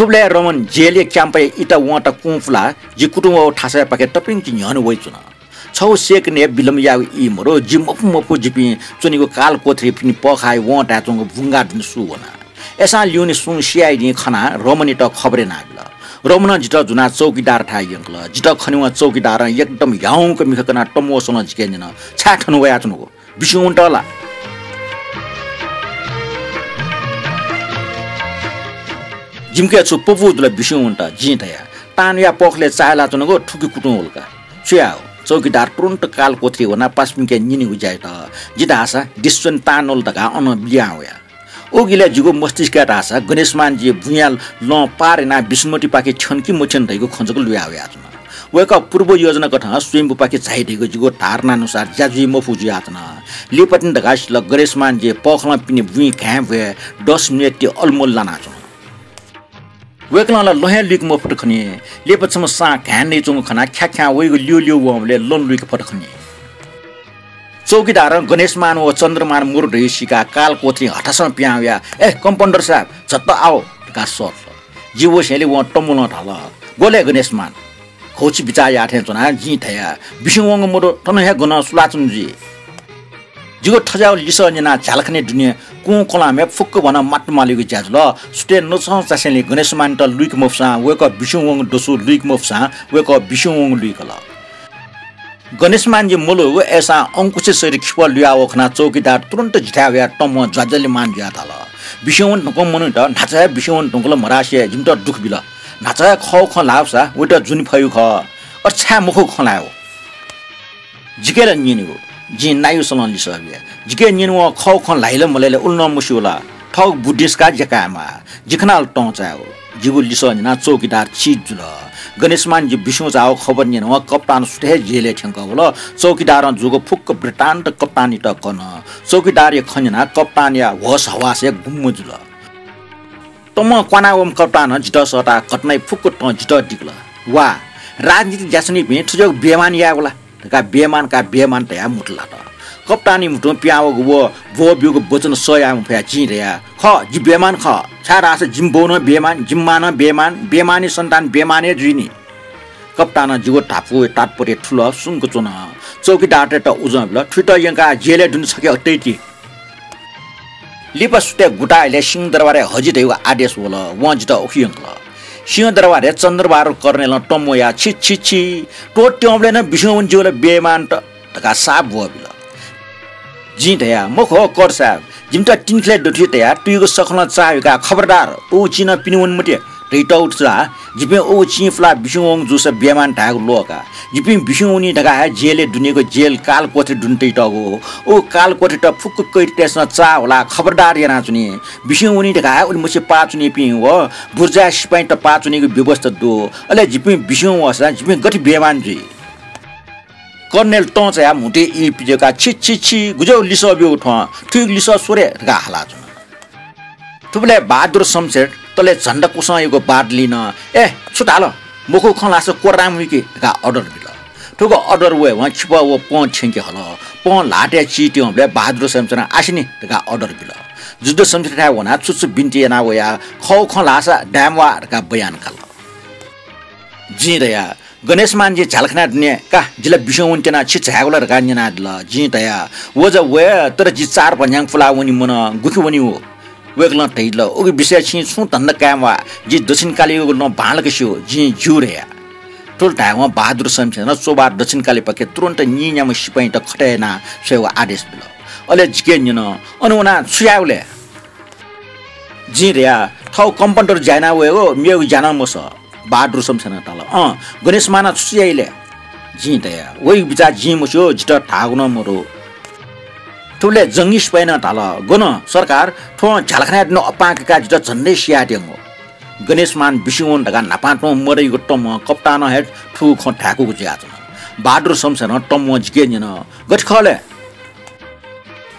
रमन जेले क्याम्पे इटा वाटा कुफला जि कुटुम्ब ठासा पाके टपिङ कि न्हन वइ चुना छौ सेक ने बिलम या इ मरो जि मफु जिपि चुनिको काल कोथ्री पिनि पखाइ वाटा चंग भुंगा दिन सुवना एसा ल्युनि सुन सिआइ नि खना रमनी त खबरे नागल रमन जिट जुना चौकीदार ठा यंकल जिट खनिवा चौकीदार एकदम याउको मिखकना टमो सोन जिकेन छा ठनु वया चुनुको उन्टला जिमके छु पुपु दुला बिसु उन्टा जि तया तान या पखले चाला चुनुको ठुकी कुटु होलका। छुया चौकीदार तुरन्त काल कोथ्री होना पासमिके निनि उजाय त। जिता आशा डिस्वन तानोल तका अन बिया होया। ओगिला जुगो मस्तिष्क आशा गणेशमानजी भुयाल ल पारेना विष्णुमती पाके छन्की मोछन धैको खञ्चको लुया होया आचना वेका पूर्व योजना कथा स्वयं पाके झाइदिएको जुगो धारणा अनुसार ज्याजुई मफुजु आचना लिपतिन धगास ल गणेशमानजी पखला पिने भुइ घ्याम भए दस मिनट त्यो अलमोल लाना आचना वेकला लहे लिक म फट खनि लेपछम सा घ्यान नै चुङ खना ख्या ख्या वेगो लियो लियो वमले लोन लुक फट खनि चौकीदार गणेशमान व चन्द्रमान मुर ढैसिका काल कोथ्री हठासँग प्याव्या ए कम्पाउन्डर साहब झट्ट आओ का सर जीवो सेले व टम्बुल ढल। गोले गणेशमान खोची बिचाय आठे चुना जी थया। बिसुङ मोरो टन हे गन सुलाचुन जी जिगो ठजाउ लिस निना झालखने दुनिया कु कोला मे फुक्क भन माट मालिको ज्याज ल सुटे नछ चासेले गणेशमान त लुइक मोफसा वेक बिसुङ दोसु लुइक मोफसा वेक बिसुङ लुइक ल गणेशमानजी मोलो ऐसा अङ्कुश सरी खिप लिया ओखना चौकीदार तुरन्त झिठा टम ज्वाजले मान ज्या थाल। बिसौन ढुङ्क मनु त नाचा बिसौन ढुङ्कल मरासे त दुख बिल। नाचा ख ख लाउसा उट जुन फयु ख अछा मुख खलायो हो जि नायु सन लिस जिके निन ख ख लाइले मलेले उल्न मुसुला ठग बुद्धिस्टका जेकामा। जिखनाल टचायो जिगु लिस चौकीदार छिज जुल। गणेशमान जी विष्णु जाओ खबर नि कप्तान सुठे जेले ठ्याङ्क होल चौकीदार जुगो फुक्क ब्रिटान त कप्तानी त कन चौकीदार या खन्जना कप्तान या होस हवास या गुम्मु जुल। तम क्वानावम कप्तान जिट सटा कटनै फुक्क त जिट डिक्ल वा राजनीति ज्यासनी भे ठुजो बेमान होला का बेमान का बेमान त या मुटला त कप्तानी मुटु प्याव गो भो बिउको वचन सया फ्या चिरेया ख जि बेमान ख छारा जिम बोन बेमान जिम्मान बेमान बेमानी सन्तान बेमाने जुइनी कप्तान जिगो टापु तात्पर्य ठुलो सुनको चुन चौकी डाटे त उजल ठुट यङ्का जेले डुन सक्यो त्यति लिप सुते गुटाले सिंह दरबारे हजित आदेश होल वहाँ जित उखियङ्क सिंह दरबारे चन्द्रबार गर्ने ल टम्मो छि छि छि। टोट ट्याउले न विष्णु जिउले बेमान तका साप भयो बिल। जी धया मुख हो कर साहब जिमटा टिनख्ले डोठी तया तुइको सखना चाहेका खबरदार ओ चिन पिनुवन मुटे रेटा उठ्ला जिपे ओ चिफला बिसुङ जुस बेमान ढाक लोका जिपे बिसुङनी ढका है जेले दुनियाको जेल काल कोठे डुन्टै टगो ओ काल कोठे ट फुक्क कैट टेस्न चा होला खबरदार yana चुनी बिसुङनी ढका है उनि मुसे पाचुनी पि हो बुर्जा सिपाइ त पाचुनीको व्यवस्था दो अले जिपे बिसुङ वसा जिपे गति बेमान जी कर्नेल टच या मुटे इ पिजेका छि छि छि गुजौ लिस बिउ ठिक लिस सोरे गा थुप्ले बहादुर शमशेर तले झन्डा कुसँग बाट लिन। ए छुट हाल। मुखु खलास कोराम विके गा अर्डर बिल ठुको अर्डर वे वहाँ छिप वो प छिङ्के हल। प लाटे चिट्यो हामीले बहादुर शमशेर आसिनी गा अर्डर बिल जुद्ध ठा वना छुच्छु बिन्ती ना वया खौ खलासा ड्याम वा गा बयान खाल जिँदया गणेश मानजी झालखना दुनिया का जिला बिसो उन्टेना छि छ्यागोला निना दिल जि तया वो ज वे तर जि चार भन्याङ फुला उनी मन गुखु वनी हो। वेगल तैल ओगे विषय छि छु तन्न कामवा जि दक्षिण काली न भाल कसियो जि जुरे टोल टाइम बहादुर शमशेर न सोबा दक्षिण काली पके तुरन्त नियाम सिपाइ त खटेना सेवा आदेश बिल अले जिके निन अनुना सुयाउले जि रे थौ कम्पाउन्डर जाना वे हो मेउ जाना मस। बहादुर शमशेर तल। अँ गणेश माना सुयाइले जि दया वही बिचा जि जिट ठागुन मरो। ठुले जङ्गी स्पाइन ताल गोन सरकार ठो झालखाना न अपाकेका जिट झन्डै सियाट्यङ हो। गणेशमान बिसिङोन ढका नापाटो मरैको टम कप्तान हेड ठु ख ठाकुको ज्याच बहादुर शमशेर टम जिके निन गठ खले।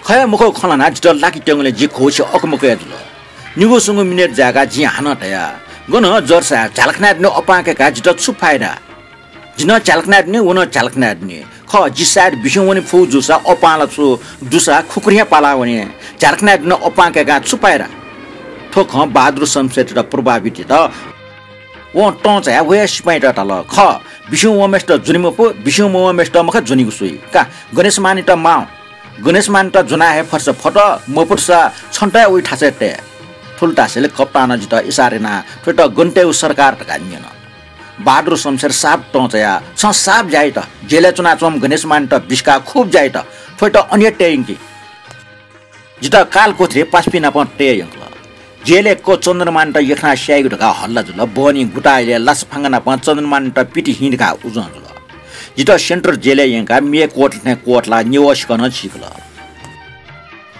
खया मुख खलाना जिट लाकी ट्याङले जि खोछि अकमक जुल निगो सुंगु मिनेट जागा जि हान तया। गन जर्सा झालखाना न अपाकेका जिट छु फाइदा। जिन झालखाना नि वन झालखाना नि ख जिसार बिसौँ भने फौ जुसा अपाला छु दुसा खुकुरिया पाला भने झारखना दिन अपाकेका छुपाएर ठोक बहादुर शमशेर र प्रभावित त व टच ह्या वे सिपाइट ल ख बिसु वमेस्ट जुनिमपु बिसु ममेस्ट मख जुनिगु सुई। का गणेश मानि त माउ गणेश मानि त जुना हे फर्स फट मपुर्सा छन्टा उइ ठासे टे ठुल टासेले कप्तान जित इसारेना। फेट गन्टे सरकार त गानिएन बहादुर शमशेर साप टचया छ साप जाइ त। जेले चुना चम गणेश मानि त बिस्का खुब जाइ त। फेट अन्य टेइङ्की जित काल कोथ्रे पास्पिना प टेयङ्क जेले को चन्द्रमान त यखना स्याइ ढका हल्ला जुल बनी गुटाइले लास फाङ्गना प चन्द्रमान त पिटी हिँडका उजन जुल। जित सेन्टर जेले यङका मे कोट ने कोटला न्युवस कन छिकल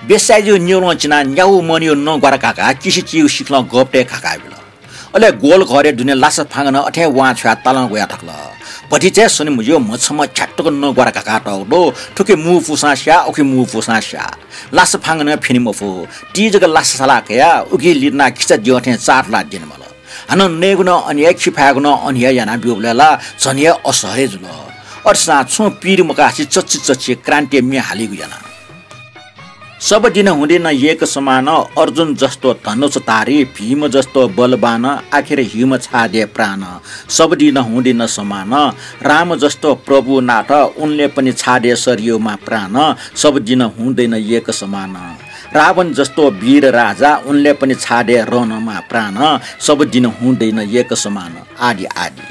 बेसाइजु न्युरो चिना न्याउ मनियो न गरा काका किसी चिउ सिक्ल गप्टे खाका बिल। अले गोल घरे दुने लास फाङ्गन अठे वा छ्या तल गया ठक्ल पति चाहिँ सुनि मुझ्यो मछम छ्याटको न गरा काका लो ठुके मु फुसा स्या ओके मु फुसा स्या। लास फाङ्गन फेनि मफु टी जग लास सला कया उगी लिना खिचा जिवठे चार ला दिन मल। हन नेगुन अनि एक छिफागुन अनि याना बिउला झनिया असहरे जुल। अर्सा छु पिर मकासी चच्ची चच्ची क्रान्ति मि हालिगु जना सब दिन हुँदैन एक समान। अर्जुन जस्तो धनुष तारे भीम जस्तो बलवान आखिर हिम छादे प्राण। सब दिन हुँदैन समान। राम जस्तो प्रभु नाथ उनले पनि छाडे सरियोमा प्राण। सब दिन हुँदैन एक समान। रावण जस्तो वीर राजा उनले पनि छाडे रनमा प्राण। सब दिन हुँदैन एक समान। आदि आदि।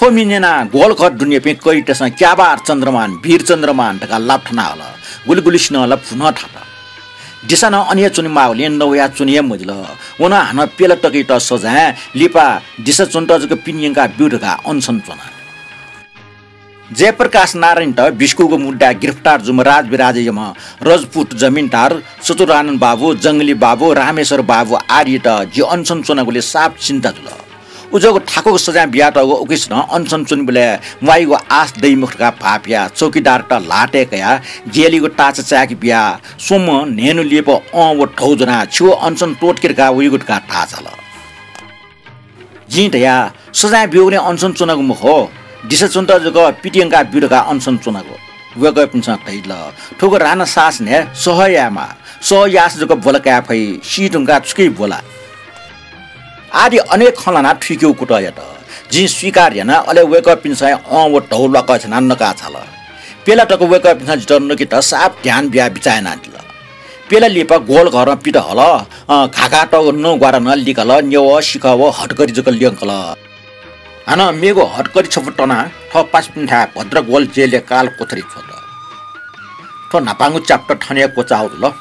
थोमिनेना गोलखट दुनियाँ पे कैटेसँग क्याबार चन्द्रमान वीर चन्द्रमान ढका लाप्ठना होला। गुलगुलिस्नला फुन थापा। अन्य चुनि माउले नौया चुनिय मुजल। उना हान पेल टकै त सजा। लिपा दिशा चुन्टजको पिनियङका बिउढका अनसन चुना। जयप्रकाश नारायण त बिस्कुको मुद्दा गिरफ्तार जुम राज विराजयम रजपुत जमिनदार चतुरानन्द बाबु जङ्गली बाबु रामेश्वर बाबु आर्य त जे अनसन चुनाकोले साप चिन्ता जुल। उजोको ठाकुको सजा बिहा त उकिस न अनसन चुन बोले वाइगो आस दै मुखका भापिया चौकीदार त लाटे कया जेलीको टाच चाकी बिहा सोम नेनु लिएप अ वो ठौ जना छु अनसन टोटकिरका उइगुटका टाच ल जी ढया सजा बिउने अनसन चुनको मुख हो दिशा चुन्त जग पिटियङका बिडका अनसन चुनको वेग पिन्छ ल ठोको राना सास ने सहयामा सहयास जग बोलका फै सिटुङका चुकै बोला। आदि अनेक खलाना ठिक्यौ कुटय त जी स्वीकार हेन अले वेक अप पिन्छ अ वो ढौ लक छना नका छल पेला टक वेक अप पिन्छ जित नकि त साप ध्यान बिया बिचायना दिल पेला लिपा गोल घर पिट हल खाका ट न ग्वार न लिकल न्यव सिकव हटकरी जक लियङ्कल। हान मेगो हटकरी छपटना ठ पाँच पिन्ठा भद्र गोल जेले काल कोथरी छोट ठो नापाङ्गु च्याप्टर ठने कोचाउ ल